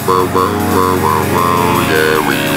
whoa, whoa, whoa, whoa, whoa, yeah, we